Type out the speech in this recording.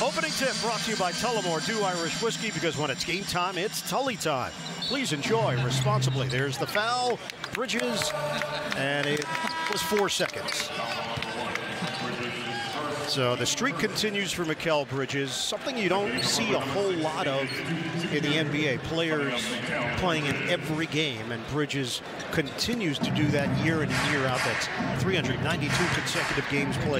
Opening tip brought to you by Tullamore Dew Irish Whiskey because when it's game time, it's Tully time. Please enjoy responsibly. There's the foul, Bridges, and it was four seconds. So the streak continues for Mikal Bridges, something you don't see a whole lot of in the NBA. Players playing in every game, and Bridges continues to do that year in and year out. That's 392 consecutive games played.